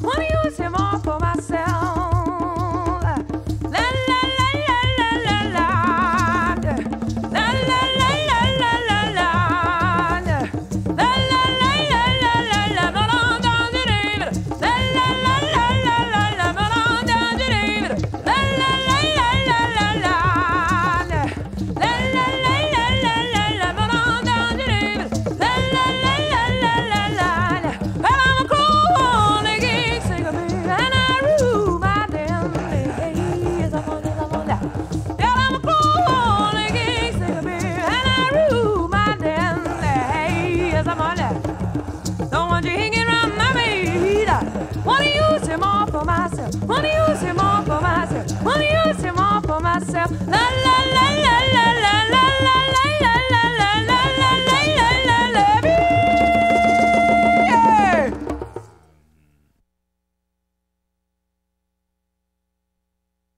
Money myself. La la.